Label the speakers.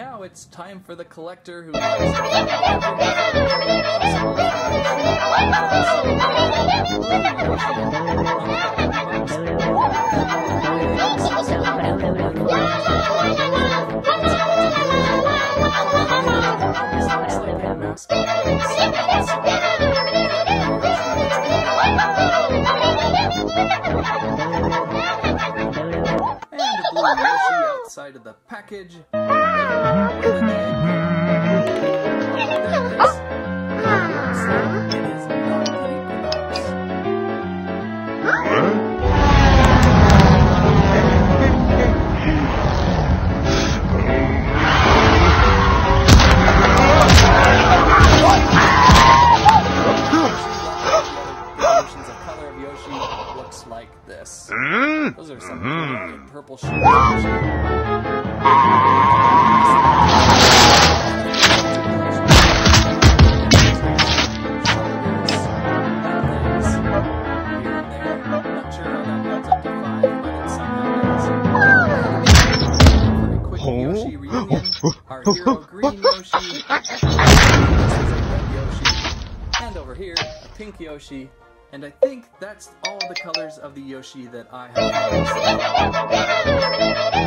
Speaker 1: Now it's time for the collector who and blue outside of the package. This. Those are some brilliant purple shades and over here, a pink Yoshi, and I think that's all the colors of the Yoshi that I have.